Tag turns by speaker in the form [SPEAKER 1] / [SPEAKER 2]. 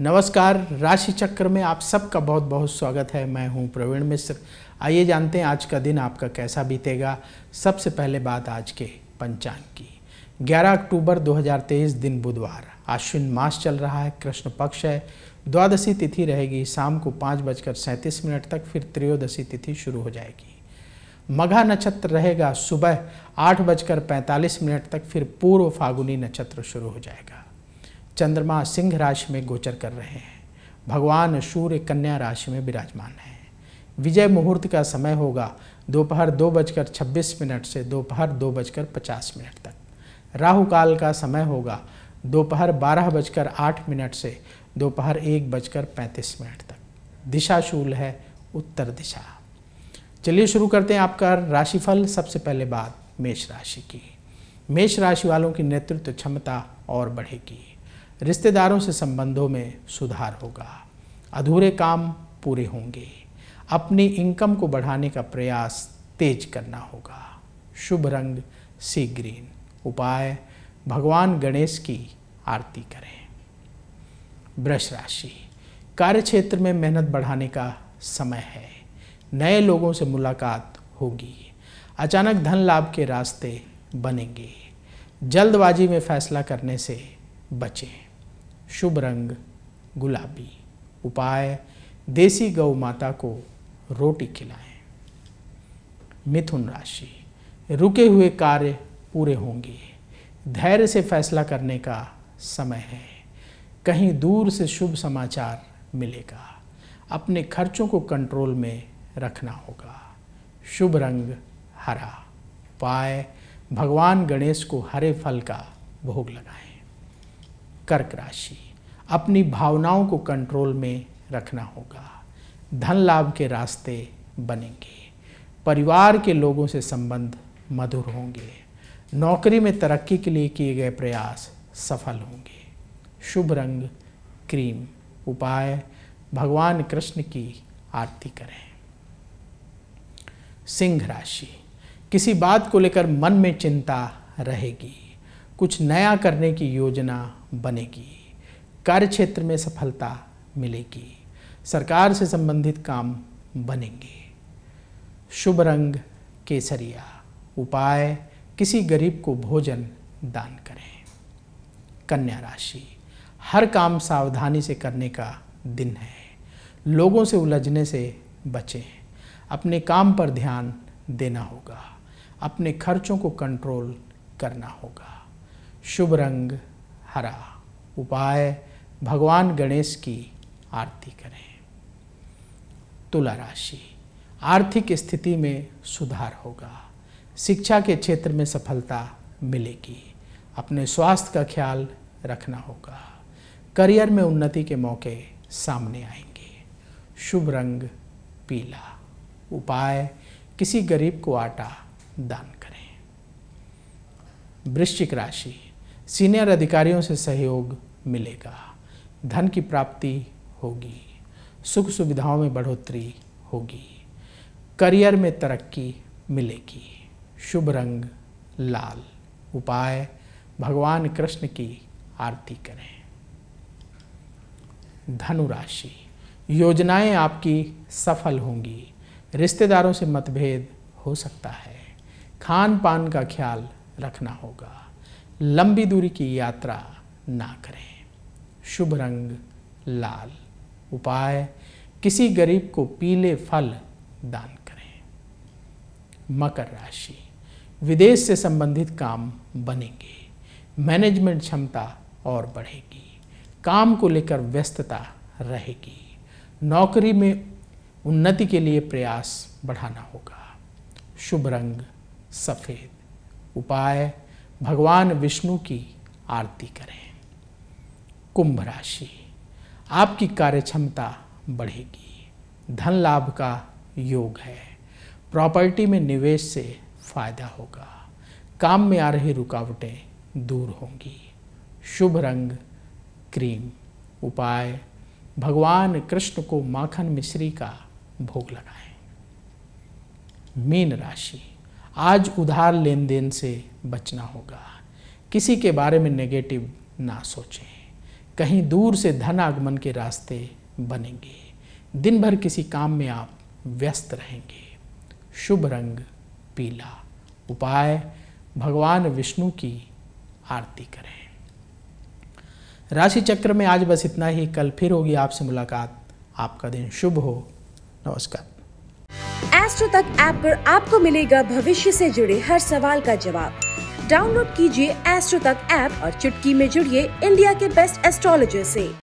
[SPEAKER 1] नमस्कार, राशि चक्र में आप सबका बहुत बहुत स्वागत है। मैं हूँ प्रवीण मिश्र। आइए जानते हैं आज का दिन आपका कैसा बीतेगा। सबसे पहले बात आज के पंचांग की। 11 अक्टूबर 2023 दिन बुधवार। आश्विन मास चल रहा है, कृष्ण पक्ष है। द्वादशी तिथि रहेगी, शाम को पाँच बजकर सैंतीस मिनट तक फिर त्रयोदशी तिथि शुरू हो जाएगी। मघा नक्षत्र रहेगा, सुबह आठ बजकर पैंतालीस मिनट तक फिर पूर्व फागुनी नक्षत्र शुरू हो जाएगा। चंद्रमा सिंह राशि में गोचर कर रहे हैं। भगवान सूर्य कन्या राशि में विराजमान है। विजय मुहूर्त का समय होगा दोपहर दो बजकर छब्बीस मिनट से दोपहर दो बजकर पचास मिनट तक। राहु काल का समय होगा दोपहर बारह बजकर आठ मिनट से दोपहर एक बजकर पैंतीस मिनट तक। दिशा शूल है उत्तर दिशा। चलिए शुरू करते हैं आपका राशिफल। सबसे पहले बात मेष राशि की। मेष राशि वालों की नेतृत्व क्षमता और बढ़ेगी। रिश्तेदारों से संबंधों में सुधार होगा। अधूरे काम पूरे होंगे। अपनी इनकम को बढ़ाने का प्रयास तेज करना होगा। शुभ रंग सी ग्रीन उपाय। भगवान गणेश की आरती करें। वृष राशि। कार्य क्षेत्र में मेहनत बढ़ाने का समय है। नए लोगों से मुलाकात होगी। अचानक धन लाभ के रास्ते बनेंगे। जल्दबाजी में फैसला करने से बचें शुभ रंग, गुलाबी। उपाय, देसी गौ माता को रोटी खिलाएँ। मिथुन राशि, रुके हुए कार्य पूरे होंगे। धैर्य से फैसला करने का समय है। कहीं दूर से शुभ समाचार मिलेगा। अपने खर्चों को कंट्रोल में रखना होगा। शुभ रंग, हरा। उपाय, भगवान गणेश को हरे फल का भोग लगाएँ। कर्क राशि। अपनी भावनाओं को कंट्रोल में रखना होगा। धन लाभ के रास्ते बनेंगे। परिवार के लोगों से संबंध मधुर होंगे। नौकरी में तरक्की के लिए किए गए प्रयास सफल होंगे। शुभ रंग, क्रीम उपाय। भगवान कृष्ण की आरती करें। सिंह राशि। किसी बात को लेकर मन में चिंता रहेगी। कुछ नया करने की योजना बनेगी। कार्य क्षेत्र में सफलता मिलेगी। सरकार से संबंधित काम बनेंगे। शुभ रंग केसरिया। उपाय, किसी गरीब को भोजन दान करें। कन्या राशि। हर काम सावधानी से करने का दिन है। लोगों से उलझने से बचें। अपने काम पर ध्यान देना होगा। अपने खर्चों को कंट्रोल करना होगा। शुभ रंग हरा। उपाय, भगवान गणेश की आरती करें। तुला राशि, आर्थिक स्थिति में सुधार होगा। शिक्षा के क्षेत्र में सफलता मिलेगी। अपने स्वास्थ्य का ख्याल रखना होगा। करियर में उन्नति के मौके सामने आएँगे। शुभ रंग पीला। उपाय, किसी गरीब को आटा दान करें। वृश्चिक राशि सीनियर अधिकारियों से सहयोग मिलेगा। धन की प्राप्ति होगी। सुख सुविधाओं में बढ़ोतरी होगी। करियर में तरक्की मिलेगी। शुभ रंग, लाल। उपाय, भगवान कृष्ण की आरती करें। धनु राशि योजनाएँ आपकी सफल होंगी। रिश्तेदारों से मतभेद हो सकता है। खान पान का ख्याल रखना होगा। लंबी दूरी की यात्रा ना करें। शुभ रंग, लाल। उपाय, किसी गरीब को पीले फल दान करें। मकर राशि, विदेश से संबंधित काम बनेंगे। मैनेजमेंट क्षमता और बढ़ेगी। काम को लेकर व्यस्तता रहेगी। नौकरी में उन्नति के लिए प्रयास बढ़ाना होगा। शुभ रंग, सफ़ेद। उपाय भगवान विष्णु की आरती करें। कुंभ राशि, आपकी कार्य क्षमता बढ़ेगी। धन लाभ का योग है। प्रॉपर्टी में निवेश से फ़ायदा होगा। काम में आ रही रुकावटें दूर होंगी। शुभ रंग, क्रीम, उपाय। भगवान कृष्ण को माखन मिश्री का भोग लगाएँ। मीन राशि आज उधार लेन देन से बचना होगा। किसी के बारे में नेगेटिव ना सोचें। कहीं दूर से धन आगमन के रास्ते बनेंगे। दिन भर किसी काम में आप व्यस्त रहेंगे। शुभ रंग, पीला। उपाय, भगवान विष्णु की आरती करें। राशि चक्र में आज बस इतना ही। कल फिर होगी आपसे मुलाकात। आपका दिन शुभ हो। नमस्कार।
[SPEAKER 2] एस्ट्रो तक ऐप पर आपको मिलेगा भविष्य से जुड़े हर सवाल का जवाब। डाउनलोड कीजिए एस्ट्रो तक ऐप और चुटकी में जुड़िए इंडिया के बेस्ट एस्ट्रोलॉजर से।